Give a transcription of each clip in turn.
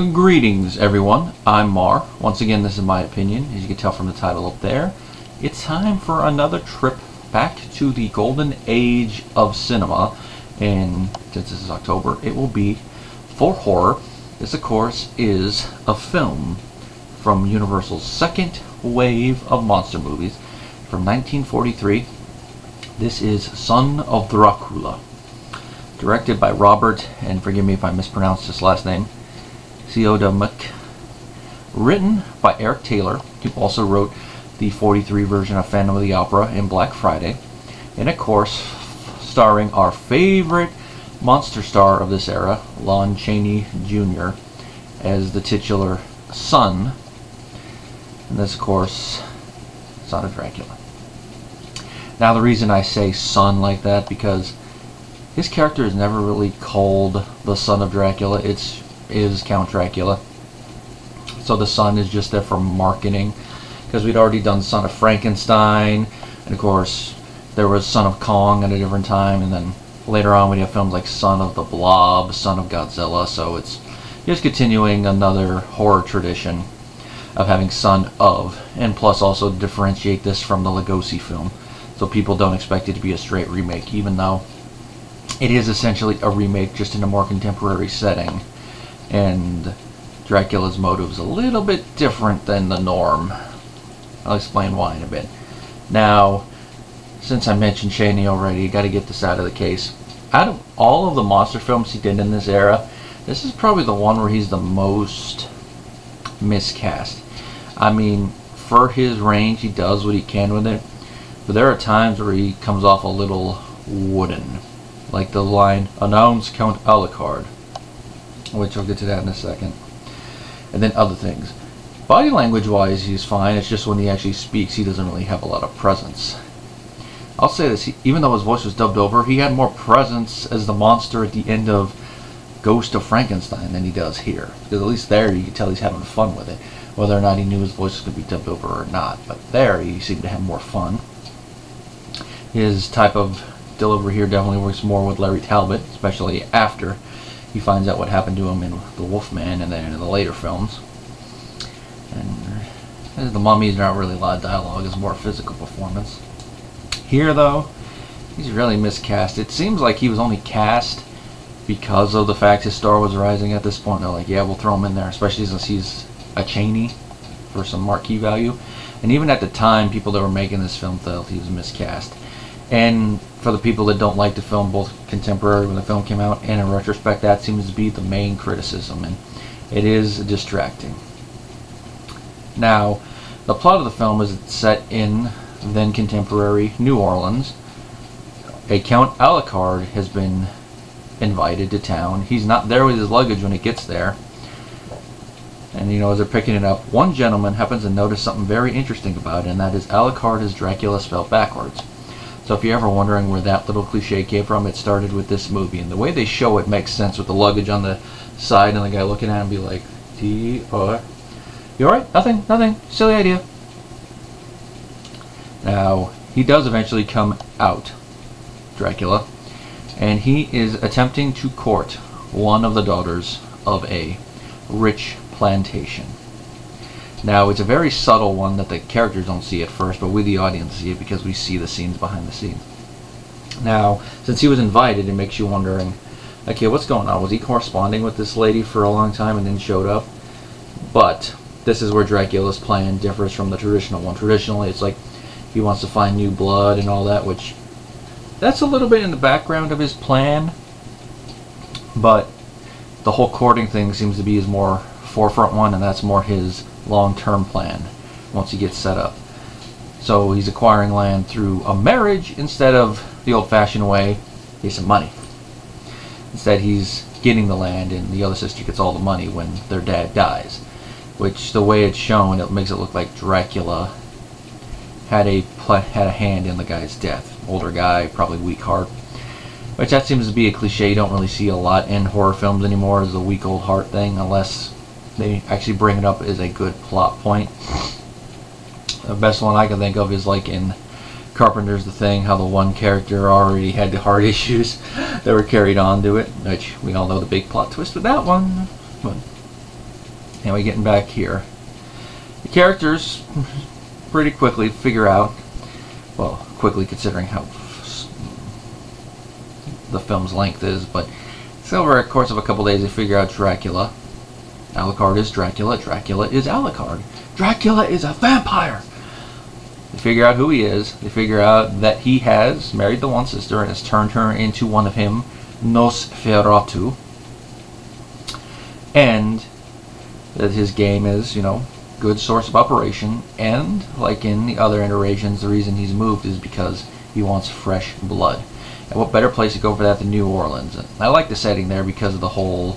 Greetings, everyone. I'm Mar. Once again, this is my opinion, as you can tell from the title up there. It's time for another trip back to the golden age of cinema. And since this is October, it will be for horror. This, of course, is a film from Universal's second wave of monster movies from 1943. This is Son of Dracula. Directed by Robert, and forgive me if I mispronounced his last name, Siodmak. Written by Eric Taylor, who also wrote the 43 version of Phantom of the Opera and Black Friday. And of course, starring our favorite monster star of this era, Lon Chaney Jr., as the titular son. And this, of course, son of Dracula. Now, the reason I say son like that, because his character is never really called the son of Dracula. It's is Count Dracula. So the son is just there for marketing because we'd already done Son of Frankenstein, and of course there was Son of Kong at a different time, and then later on we have films like Son of the Blob, Son of Godzilla. So it's just continuing another horror tradition of having Son of, and plus also differentiate this from the Lugosi film, so people don't expect it to be a straight remake, even though it is essentially a remake just in a more contemporary setting and Dracula's motive is a little bit different than the norm. I'll explain why in a bit. Now, since I mentioned Chaney already, got to get this out of the case. Out of all of the monster films he did in this era, this is probably the one where he's the most miscast. I mean, for his range, he does what he can with it, but there are times where he comes off a little wooden. Like the line, announce Count Alucard which I'll get to that in a second. And then other things. Body language wise, he's fine. It's just when he actually speaks, he doesn't really have a lot of presence. I'll say this, he, even though his voice was dubbed over, he had more presence as the monster at the end of Ghost of Frankenstein than he does here. Because at least there you can tell he's having fun with it. Whether or not he knew his voice was going to be dubbed over or not. But there he seemed to have more fun. His type of delivery here definitely works more with Larry Talbot, especially after he finds out what happened to him in The Wolfman and then in the later films. And uh, the Mummy's not really a lot of dialogue, it's more physical performance. Here, though, he's really miscast. It seems like he was only cast because of the fact his star was rising at this point. They're like, yeah, we'll throw him in there, especially since he's a Chaney for some marquee value. And even at the time, people that were making this film felt he was miscast. And for the people that don't like the film, both contemporary when the film came out and in retrospect, that seems to be the main criticism, and it is distracting. Now, the plot of the film is set in then contemporary New Orleans. A Count Alucard has been invited to town. He's not there with his luggage when it gets there. And you know, as they're picking it up, one gentleman happens to notice something very interesting about it, and that is Alucard is Dracula spelled backwards. So if you're ever wondering where that little cliche came from, it started with this movie. And the way they show it makes sense with the luggage on the side and the guy looking at him be like, T R. You alright? Nothing, nothing. Silly idea. Now, he does eventually come out, Dracula, and he is attempting to court one of the daughters of a rich plantation. Now, it's a very subtle one that the characters don't see at first, but we, the audience, see it because we see the scenes behind the scenes. Now, since he was invited, it makes you wondering, okay, what's going on? Was he corresponding with this lady for a long time and then showed up? But this is where Dracula's plan differs from the traditional one. Traditionally, it's like he wants to find new blood and all that, which that's a little bit in the background of his plan. But the whole courting thing seems to be his more forefront one, and that's more his long-term plan once he gets set up. So he's acquiring land through a marriage instead of the old-fashioned way, he's some money. Instead, he's getting the land, and the other sister gets all the money when their dad dies. Which, the way it's shown, it makes it look like Dracula had a had a hand in the guy's death. Older guy, probably weak heart. Which that seems to be a cliche you don't really see a lot in horror films anymore, is the weak old heart thing, unless they actually bring it up as a good plot point. The best one I can think of is like in Carpenter's The Thing, how the one character already had the heart issues that were carried on to it, which we all know the big plot twist with that one. But Anyway, getting back here. The characters pretty quickly figure out, well, quickly considering how the film's length is, but over a course of a couple days they figure out Dracula. Alucard is Dracula. Dracula is Alucard. Dracula is a vampire! They figure out who he is. They figure out that he has married the one sister and has turned her into one of him, Nosferatu. And that his game is, you know, good source of operation. And, like in the other iterations, the reason he's moved is because he wants fresh blood. And what better place to go for that than New Orleans? And I like the setting there because of the whole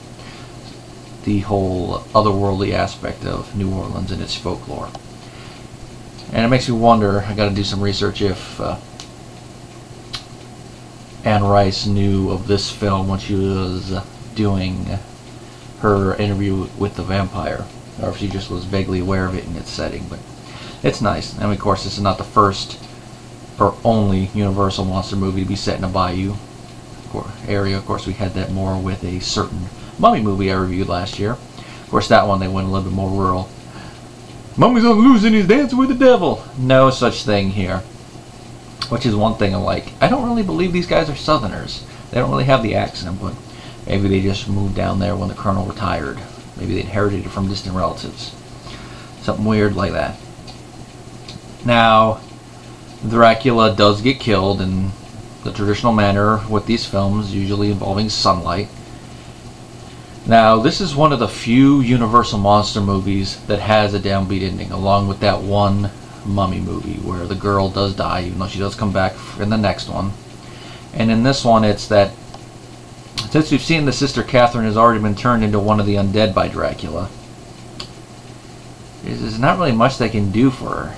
the whole otherworldly aspect of New Orleans and its folklore. And it makes me wonder, I got to do some research if uh, Anne Rice knew of this film when she was doing her interview with the vampire, or if she just was vaguely aware of it in its setting. But it's nice. And of course, this is not the first or only Universal monster movie to be set in a bayou area. Of course, we had that more with a certain Mummy movie I reviewed last year. Of course, that one they went a little bit more rural. Mummy's on loose and he's dancing with the devil. No such thing here. Which is one thing I'm like, I don't really believe these guys are Southerners. They don't really have the accent, but maybe they just moved down there when the colonel retired. Maybe they inherited it from distant relatives. Something weird like that. Now, Dracula does get killed in the traditional manner with these films, usually involving sunlight. Now, this is one of the few Universal monster movies that has a downbeat ending, along with that one Mummy movie where the girl does die, even though she does come back in the next one. And in this one, it's that since we've seen the sister Katherine has already been turned into one of the undead by Dracula, there's not really much they can do for her.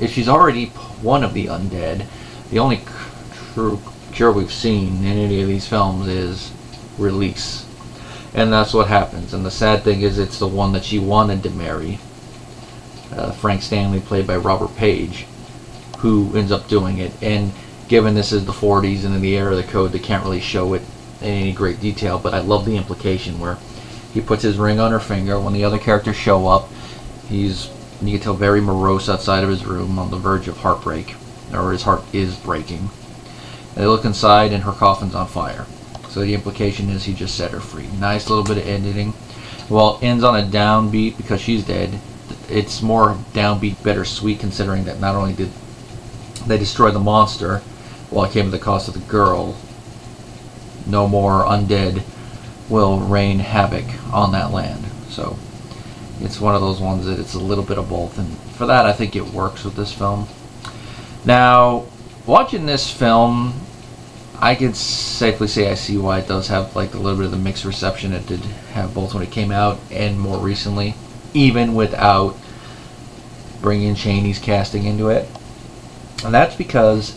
If she's already one of the undead, the only true cure we've seen in any of these films is release and that's what happens. And the sad thing is, it's the one that she wanted to marry. Uh, Frank Stanley, played by Robert Paige, who ends up doing it. And given this is the 40s and in the era of the code, they can't really show it in any great detail. But I love the implication where he puts his ring on her finger. When the other characters show up, he's you can tell very morose outside of his room, on the verge of heartbreak, or his heart is breaking. They look inside, and her coffin's on fire. So the implication is he just set her free. Nice little bit of editing. Well, ends on a downbeat because she's dead. It's more downbeat, bittersweet, considering that not only did they destroy the monster, while it came at the cost of the girl, no more undead will rain havoc on that land. So it's one of those ones that it's a little bit of both, and for that I think it works with this film. Now, watching this film, I could safely say I see why it does have like a little bit of the mixed reception it did have both when it came out and more recently, even without bringing Chaney's casting into it. And that's because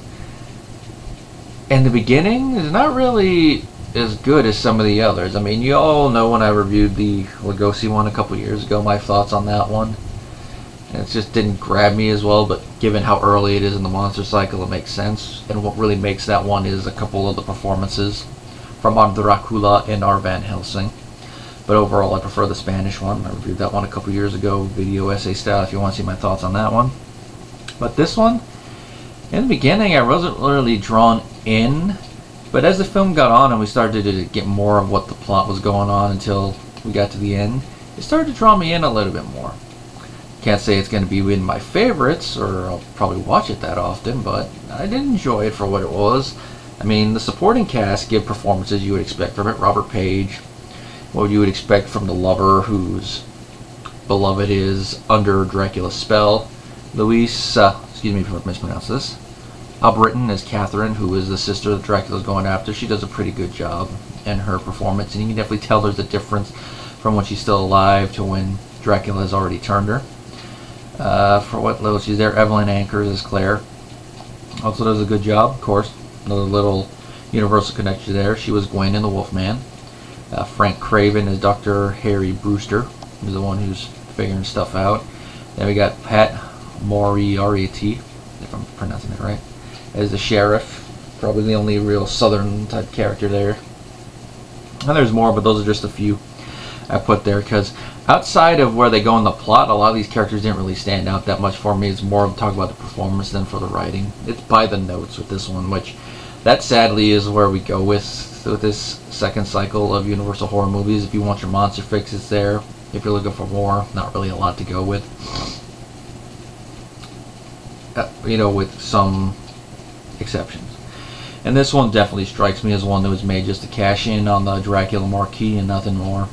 in the beginning, it's not really as good as some of the others. I mean, you all know when I reviewed the Lugosi one a couple years ago, my thoughts on that one. And it just didn't grab me as well, but given how early it is in the monster cycle, it makes sense. And what really makes that one is a couple of the performances from our Dracula and our Van Helsing. But overall, I prefer the Spanish one. I reviewed that one a couple years ago, video essay style, if you want to see my thoughts on that one. But this one, in the beginning, I wasn't really drawn in. But as the film got on and we started to get more of what the plot was going on until we got to the end, it started to draw me in a little bit more. Can't say it's going to be in my favorites, or I'll probably watch it that often, but I did enjoy it for what it was. I mean, the supporting cast give performances you would expect from it. Robert Paige, what you would expect from the lover whose beloved is under Dracula's spell. Louise, uh, excuse me if I mispronounce this. Allbritton as Katherine, who is the sister that Dracula's going after. She does a pretty good job in her performance, and you can definitely tell there's a difference from when she's still alive to when Dracula has already turned her. Uh, for what little she's there, Evelyn Ankers as Claire. Also does a good job, of course. Another little universal connection there. She was Gwen in The Wolfman. Uh, Frank Craven is Dr. Harry Brewster, who's the one who's figuring stuff out. Then we got Pat Moriarty, if I'm pronouncing it right, as the sheriff. Probably the only real southern type character there. And there's more, but those are just a few. I put there because outside of where they go in the plot, a lot of these characters didn't really stand out that much for me. It's more talk about the performance than for the writing. It's by the notes with this one, which that sadly is where we go with with this second cycle of Universal horror movies. If you want your monster fix, it's there. If you're looking for more, not really a lot to go with. Uh, you know, with some exceptions. And this one definitely strikes me as one that was made just to cash in on the Dracula marquee and nothing more.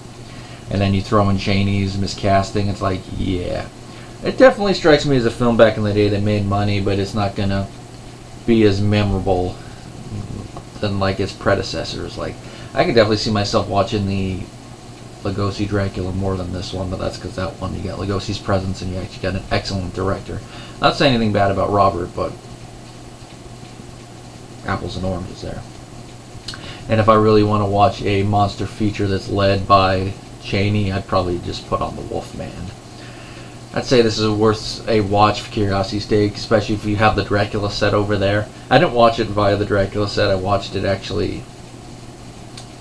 And then you throw in Chaney's miscasting, it's like, yeah. It definitely strikes me as a film back in the day that made money, but it's not gonna be as memorable than like its predecessors. Like, I could definitely see myself watching the Lugosi Dracula more than this one, but that's because that one you got Lugosi's presence and you actually got an excellent director. Not saying anything bad about Robert, but apples and oranges there. And if I really want to watch a monster feature that's led by Chaney, I'd probably just put on the Wolfman. I'd say this is worth a watch for Curiosity's sake, especially if you have the Dracula set over there. I didn't watch it via the Dracula set, I watched it actually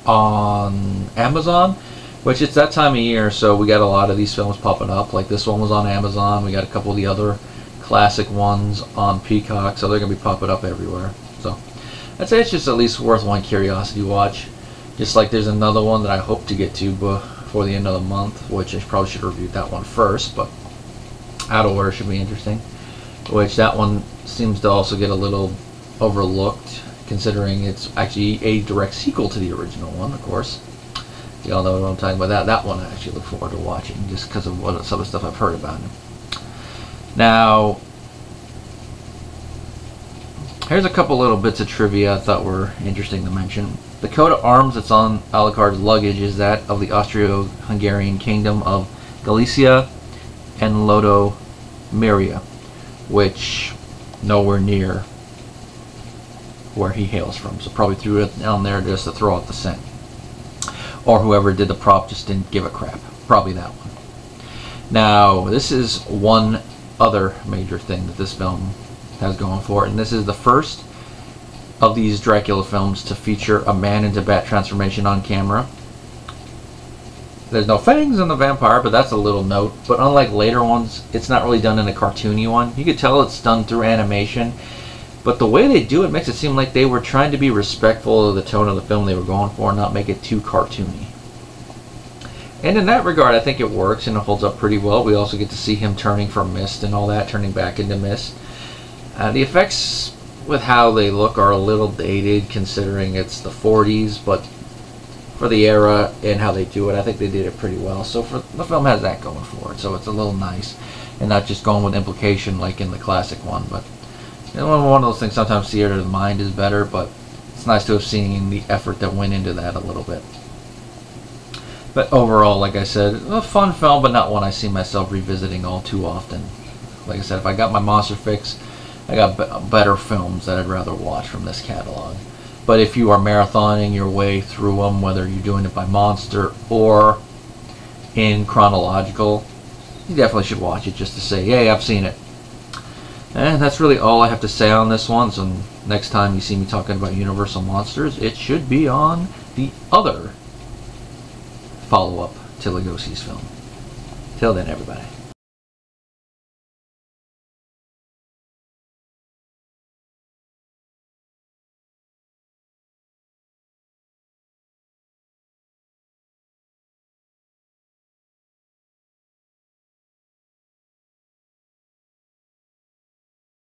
on Amazon, which it's that time of year, so we got a lot of these films popping up. Like this one was on Amazon, we got a couple of the other classic ones on Peacock, so they're going to be popping up everywhere. So I'd say it's just at least worth one curiosity watch. Just like there's another one that I hope to get to before the end of the month, which I probably should review that one first, but out of order should be interesting. Which that one seems to also get a little overlooked, considering it's actually a direct sequel to the original one, of course. You all know what I'm talking about. That that one I actually look forward to watching, just because of what some of the stuff I've heard about him. Now, Here's a couple little bits of trivia I thought were interesting to mention. The coat of arms that's on Alucard's luggage is that of the Austro-Hungarian kingdom of Galicia and Lodomeria, which nowhere near where he hails from. So probably threw it down there just to throw out the scent. Or whoever did the prop just didn't give a crap. Probably that one. Now, this is one other major thing that this film has going for it. And this is the first of these Dracula films to feature a man into bat transformation on camera. There's no fangs in the vampire, but that's a little note. But unlike later ones, it's not really done in a cartoony one. You could tell it's done through animation. But the way they do it makes it seem like they were trying to be respectful of the tone of the film they were going for and not make it too cartoony. And in that regard, I think it works and it holds up pretty well. We also get to see him turning from mist and all that, turning back into mist. Uh, the effects with how they look are a little dated considering it's the 40s, but for the era and how they do it, I think they did it pretty well. So for the film has that going for it, so it's a little nice, and not just going with implication like in the classic one. But you know, one of those things. Sometimes theater of the mind is better, but it's nice to have seen the effort that went into that a little bit. But overall, like I said, a fun film, but not one I see myself revisiting all too often. Like I said, if I got my monster fix, I got better films that I'd rather watch from this catalog. But if you are marathoning your way through them, whether you're doing it by monster or in chronological, you definitely should watch it just to say, hey, I've seen it. And that's really all I have to say on this one. So next time you see me talking about Universal Monsters, it should be on the other follow-up to Lugosi's film. Till then, everybody.